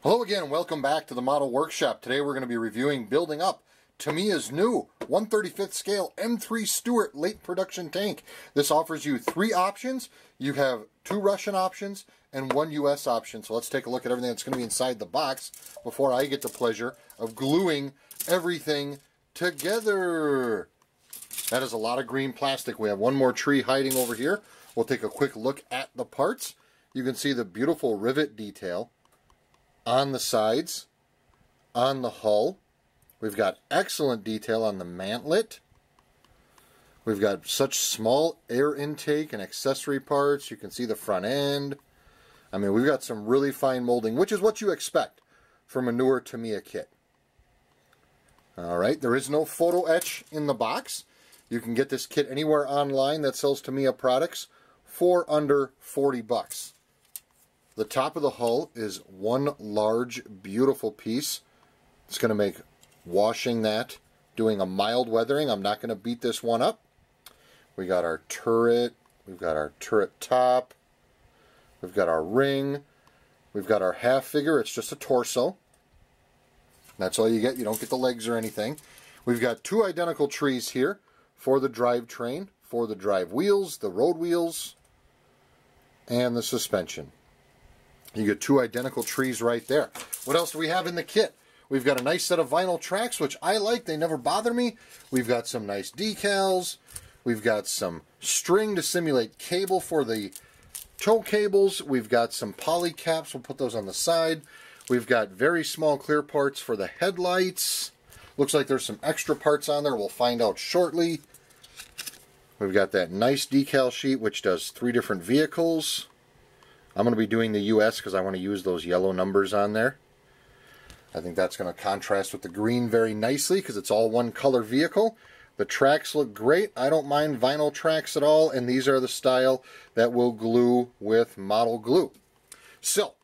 Hello again, welcome back to the Model Workshop. Today we're going to be reviewing building up Tamiya's new 135th scale M3 Stuart late production tank. This offers you three options. You have two Russian options and one US option. So let's take a look at everything that's going to be inside the box before I get the pleasure of gluing everything together. That is a lot of green plastic. We have one more tree hiding over here. We'll take a quick look at the parts. You can see the beautiful rivet detail on the sides, on the hull. We've got excellent detail on the mantlet. We've got such small air intake and accessory parts. You can see the front end. I mean, we've got some really fine molding, which is what you expect from a newer Tamiya kit. All right, there is no photo etch in the box. You can get this kit anywhere online that sells Tamiya products for under 40 bucks. The top of the hull is one large, beautiful piece. It's going to make washing that, doing a mild weathering. I'm not going to beat this one up. We got our turret. We've got our turret top. We've got our ring. We've got our half figure. It's just a torso. That's all you get. You don't get the legs or anything. We've got two identical trees here for the drivetrain, for the drive wheels, the road wheels, and the suspension. You get two identical trees right there. What else do we have in the kit? We've got a nice set of vinyl tracks, which I like. They never bother me. We've got some nice decals. We've got some string to simulate cable for the tow cables. We've got some poly caps. We'll put those on the side. We've got very small clear parts for the headlights. Looks like there's some extra parts on there. We'll find out shortly. We've got that nice decal sheet which does three different vehicles. I'm going to be doing the US because I want to use those yellow numbers on there. I think that's going to contrast with the green very nicely because it's all one color vehicle. The tracks look great. I don't mind vinyl tracks at all, and these are the style that will glue with model glue. So,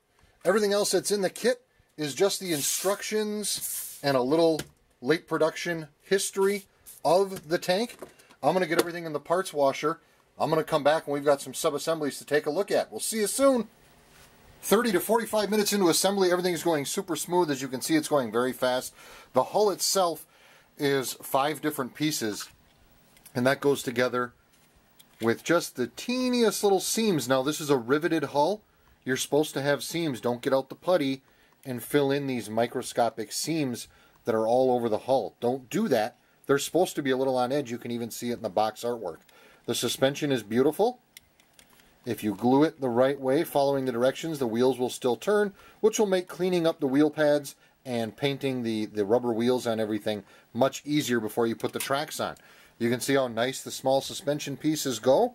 everything else that's in the kit is just the instructions and a little late production history of the tank. I'm going to get everything in the parts washer. I'm going to come back and we've got some sub-assemblies to take a look at. We'll see you soon. 30 to 45 minutes into assembly, everything is going super smooth. As you can see, it's going very fast. The hull itself is five different pieces, and that goes together with just the teeniest little seams. Now, this is a riveted hull. You're supposed to have seams. Don't get out the putty and fill in these microscopic seams that are all over the hull. Don't do that. They're supposed to be a little on edge. You can even see it in the box artwork. The suspension is beautiful. If you glue it the right way, following the directions, the wheels will still turn, which will make cleaning up the wheel pads and painting the, the rubber wheels on everything much easier before you put the tracks on. You can see how nice the small suspension pieces go.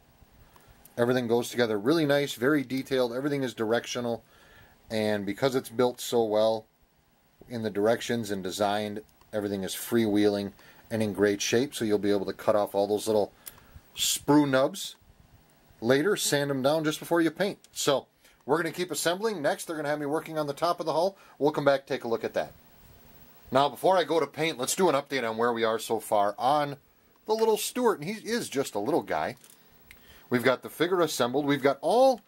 Everything goes together really nice, very detailed. Everything is directional. And because it's built so well in the directions and designed, everything is freewheeling and in great shape. So you'll be able to cut off all those little sprue nubs later, sand them down just before you paint. So we're going to keep assembling. Next, they're going to have me working on the top of the hull. We'll come back take a look at that. Now, before I go to paint, let's do an update on where we are so far on the little Stuart. And he is just a little guy. We've got the figure assembled. We've got all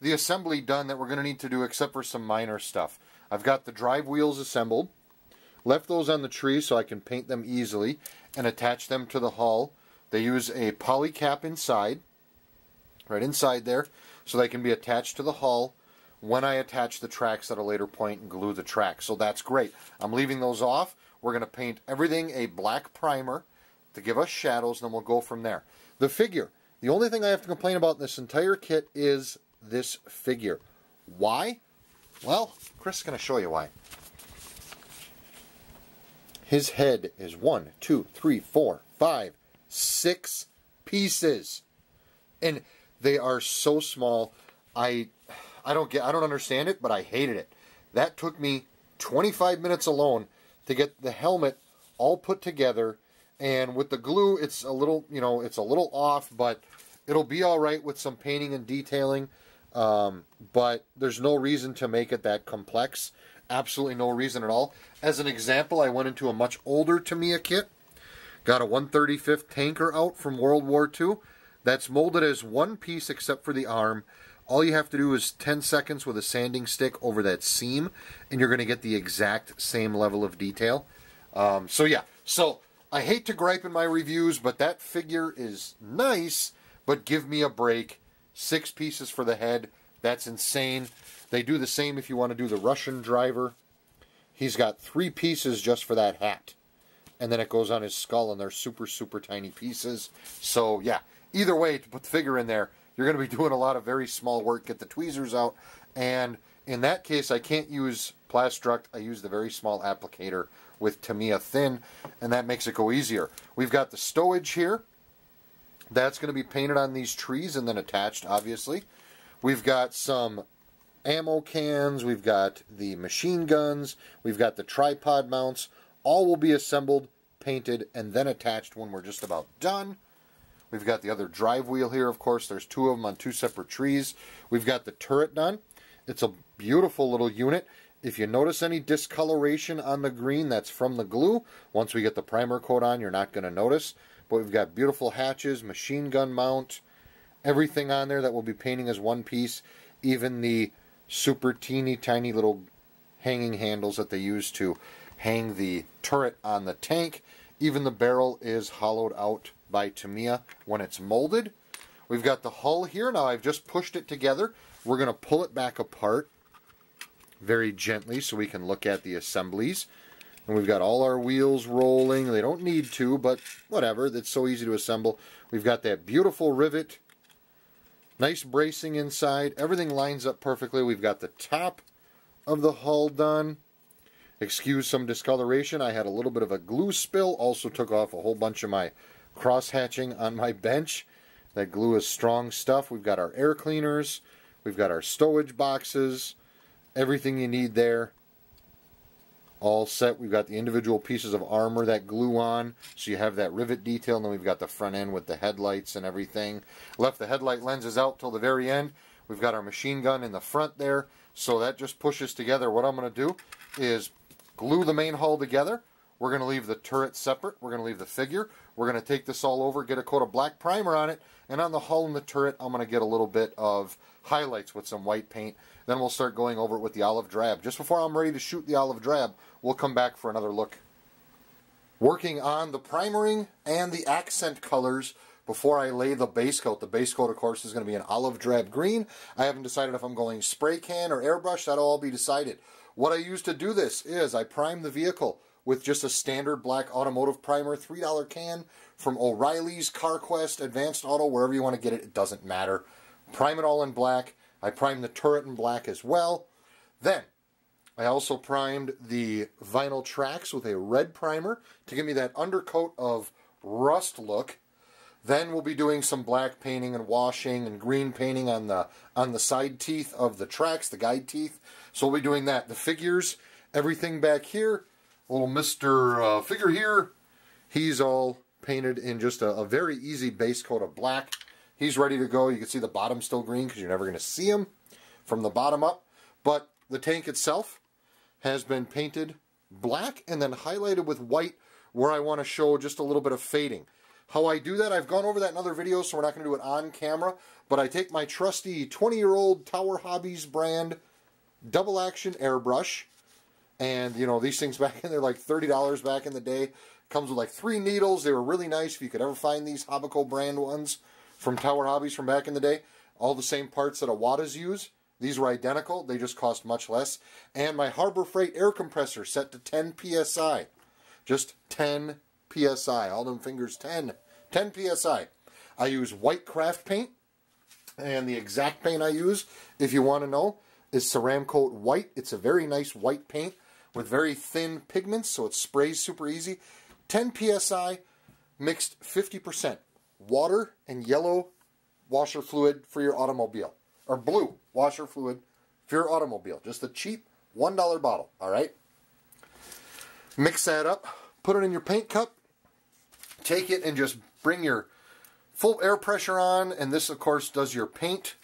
the assembly done that we're going to need to do except for some minor stuff. I've got the drive wheels assembled. Left those on the tree so I can paint them easily and attach them to the hull. They use a poly cap inside, right inside there, so they can be attached to the hull when I attach the tracks at a later point and glue the tracks. So that's great. I'm leaving those off. We're going to paint everything a black primer to give us shadows, and then we'll go from there. The figure. The only thing I have to complain about in this entire kit is this figure. Why? Well, Chris is going to show you why. His head is one, two, three, four, five, six pieces. And they are so small. I I don't get I don't understand it, but I hated it. That took me 25 minutes alone to get the helmet all put together and with the glue it's a little, you know, it's a little off, but it'll be all right with some painting and detailing. Um, but there's no reason to make it that complex. Absolutely no reason at all. As an example, I went into a much older Tamiya kit Got a 135th tanker out from World War II. That's molded as one piece except for the arm. all you have to do is 10 seconds with a sanding stick over that seam, and you're going to get the exact same level of detail. Um, so yeah, so I hate to gripe in my reviews, but that figure is nice, but give me a break. Six pieces for the head, that's insane. They do the same if you want to do the Russian driver. He's got three pieces just for that hat. And then it goes on his skull, and they're super, super tiny pieces. So, yeah, either way, to put the figure in there, you're going to be doing a lot of very small work. Get the tweezers out. And in that case, I can't use Plastruct. I use the very small applicator with Tamiya Thin, and that makes it go easier. We've got the stowage here. That's going to be painted on these trees and then attached, obviously. We've got some ammo cans, we've got the machine guns, we've got the tripod mounts. All will be assembled, painted, and then attached when we're just about done. We've got the other drive wheel here, of course. There's two of them on two separate trees. We've got the turret done. It's a beautiful little unit. If you notice any discoloration on the green, that's from the glue. Once we get the primer coat on, you're not going to notice. But we've got beautiful hatches, machine gun mount, everything on there that we'll be painting as one piece. Even the super teeny tiny little hanging handles that they use to hang the turret on the tank. Even the barrel is hollowed out by Tamiya when it's molded. We've got the hull here. Now I've just pushed it together. We're going to pull it back apart very gently so we can look at the assemblies. And we've got all our wheels rolling. They don't need to, but whatever. It's so easy to assemble. We've got that beautiful rivet. Nice bracing inside. Everything lines up perfectly. We've got the top of the hull done. Excuse some discoloration. I had a little bit of a glue spill. Also took off a whole bunch of my cross hatching on my bench. That glue is strong stuff. We've got our air cleaners. We've got our stowage boxes. Everything you need there. All set. We've got the individual pieces of armor that glue on. So you have that rivet detail. And then we've got the front end with the headlights and everything. Left the headlight lenses out till the very end. We've got our machine gun in the front there. So that just pushes together. What I'm going to do is glue the main hull together. We're going to leave the turret separate. We're going to leave the figure. We're going to take this all over, get a coat of black primer on it, and on the hull and the turret, I'm going to get a little bit of highlights with some white paint. Then we'll start going over it with the olive drab. Just before I'm ready to shoot the olive drab, we'll come back for another look. Working on the primering and the accent colors before I lay the base coat. The base coat, of course, is going to be an olive drab green. I haven't decided if I'm going spray can or airbrush. That'll all be decided. What I use to do this is I prime the vehicle with just a standard black automotive primer, $3 can from O'Reilly's, CarQuest, Advanced Auto, wherever you want to get it, it doesn't matter. Prime it all in black. I primed the turret in black as well. Then, I also primed the vinyl tracks with a red primer to give me that undercoat of rust look. Then we'll be doing some black painting and washing and green painting on the on the side teeth of the tracks, the guide teeth. So we'll be doing that. The figures, everything back here, little Mr. Uh, figure here, he's all painted in just a, a, very easy base coat of black. He's ready to go. You can see the bottom still green because you're never going to see him from the bottom up. But the tank itself has been painted black and then highlighted with white where I want to show just a little bit of fading. How I do that, I've gone over that in other videos, so we're not going to do it on camera, but I take my trusty 20-year-old Tower Hobbies brand double action airbrush, and, you know, these things back in, they're like $30 back in the day. Comes with like three needles. They were really nice if you could ever find these Hobbico brand ones from Tower Hobbies from back in the day. All the same parts that Iwatas use. These were identical. They just cost much less. And my Harbor Freight air compressor set to 10 PSI. Just 10 PSI. All them fingers 10. 10 PSI. I use white craft paint. And the exact paint I use, if you want to know, is Ceramcoat White. It's a very nice white paint with very thin pigments, so it sprays super easy. 10 psi, mixed 50% water and yellow washer fluid for your automobile, or blue washer fluid for your automobile. Just a cheap $1 bottle, all right? Mix that up, put it in your paint cup, take it and just bring your full air pressure on, and this, of course, does your paint.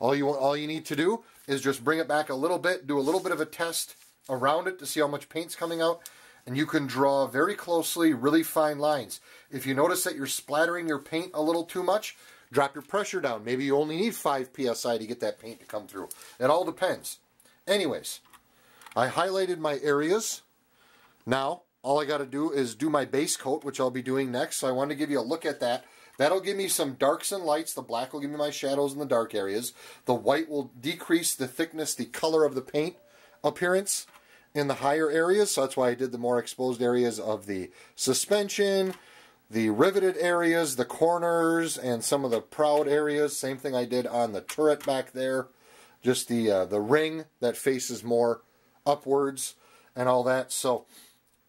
All you, all you need to do is just bring it back a little bit, do a little bit of a test, around it to see how much paint's coming out. And you can draw very closely, really fine lines. If you notice that you're splattering your paint a little too much, drop your pressure down. Maybe you only need 5 psi to get that paint to come through. It all depends. Anyways, I highlighted my areas. Now, all I got to do is do my base coat, which I'll be doing next. So I want to give you a look at that. That'll give me some darks and lights. The black will give me my shadows in the dark areas. The white will decrease the thickness, the color of the paint appearance in the higher areas. So that's why I did the more exposed areas of the suspension, the riveted areas, the corners, and some of the proud areas. Same thing I did on the turret back there. Just the, uh, the ring that faces more upwards and all that. So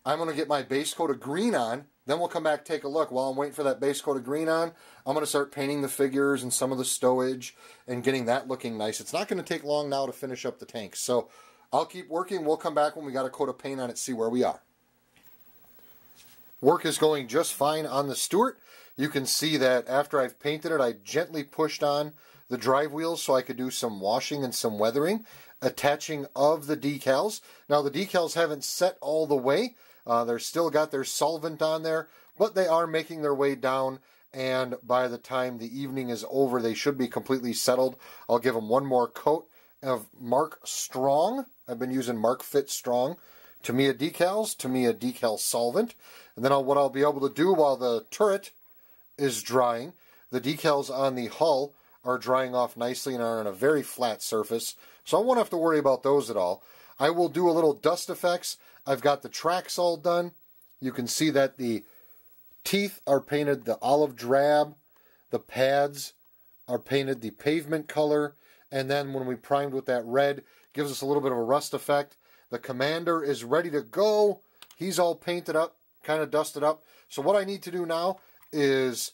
I'm going to get my base coat of green on. Then we'll come back take a look. While I'm waiting for that base coat of green on, I'm going to start painting the figures and some of the stowage and getting that looking nice. It's not going to take long now to finish up the tank. So I'll keep working. We'll come back when we got a coat of paint on it, see where we are. Work is going just fine on the Stuart. You can see that after I've painted it, I gently pushed on the drive wheels so I could do some washing and some weathering, attaching of the decals. Now the decals haven't set all the way. Uh, they're still got their solvent on there, but they are making their way down. And by the time the evening is over, they should be completely settled. I'll give them one more coat of Mark Strong. I've been using Mark Fit Strong Tamiya decals, Tamiya decal solvent. And then I'll, what I'll be able to do while the turret is drying, the decals on the hull are drying off nicely and are on a very flat surface. So I won't have to worry about those at all. I will do a little dust effects. I've got the tracks all done. You can see that the teeth are painted the olive drab. The pads are painted the pavement color. And then when we primed with that red, gives us a little bit of a rust effect. The commander is ready to go. He's all painted up, kind of dusted up. So what I need to do now is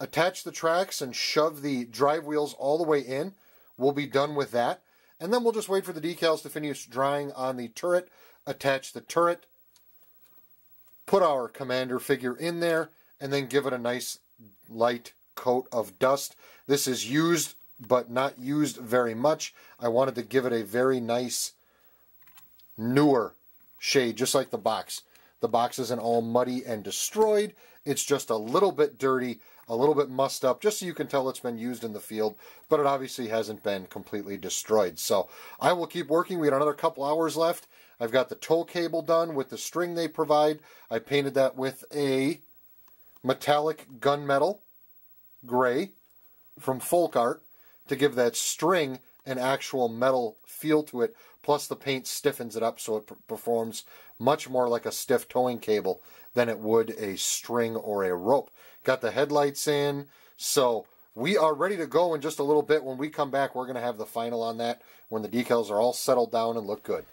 attach the tracks and shove the drive wheels all the way in. We'll be done with that. And then we'll just wait for the decals to finish drying on the turret, attach the turret, put our commander figure in there, and then give it a nice light coat of dust. This is used, but not used very much. I wanted to give it a very nice, newer shade, just like the box. The box isn't all muddy and destroyed. It's just a little bit dirty, a little bit mussed up, just so you can tell it's been used in the field, but it obviously hasn't been completely destroyed. So I will keep working. We got another couple hours left. I've got the tow cable done with the string they provide. I painted that with a metallic gunmetal gray from Folk Art to give that string an actual metal feel to it. Plus the paint stiffens it up so it performs much more like a stiff towing cable than it would a string or a rope. Got the headlights in, so we are ready to go in just a little bit. When we come back, we're going to have the final on that when the decals are all settled down and look good.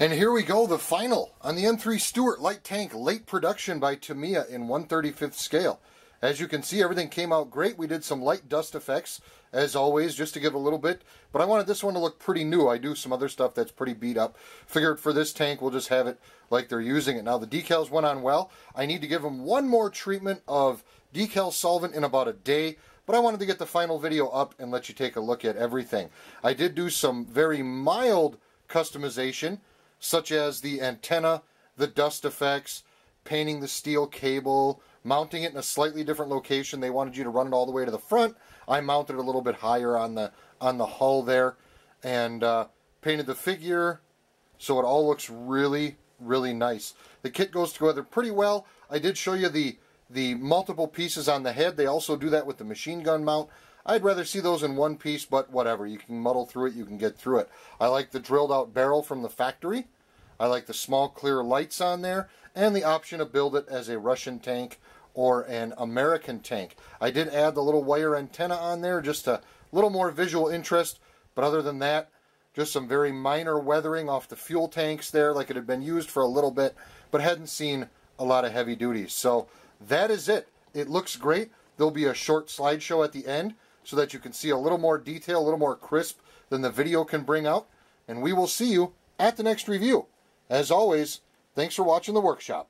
And here we go, the final on the M3 Stuart Light Tank late production by Tamiya in 135th scale. As you can see, everything came out great. We did some light dust effects, as always, just to give a little bit. But I wanted this one to look pretty new. I do some other stuff that's pretty beat up. Figured for this tank, we'll just have it like they're using it. Now, the decals went on well. I need to give them one more treatment of decal solvent in about a day. But I wanted to get the final video up and let you take a look at everything. I did do some very mild customization, such as the antenna, the dust effects, painting the steel cable, mounting it in a slightly different location. They wanted you to run it all the way to the front. I mounted it a little bit higher on the on the hull there, and uh, painted the figure so it all looks really really nice. The kit goes together pretty well. I did show you the the multiple pieces on the head. They also do that with the machine gun mount. I'd rather see those in one piece, but whatever. You can muddle through it. You can get through it. I like the drilled out barrel from the factory. I like the small clear lights on there and the option to build it as a Russian tank or an American tank. I did add the little wire antenna on there, just a little more visual interest, but other than that, just some very minor weathering off the fuel tanks there, like it had been used for a little bit, but hadn't seen a lot of heavy duties. So that is it. It looks great. There'll be a short slideshow at the end so that you can see a little more detail, a little more crisp than the video can bring out. And we will see you at the next review. As always, thanks for watching the workshop.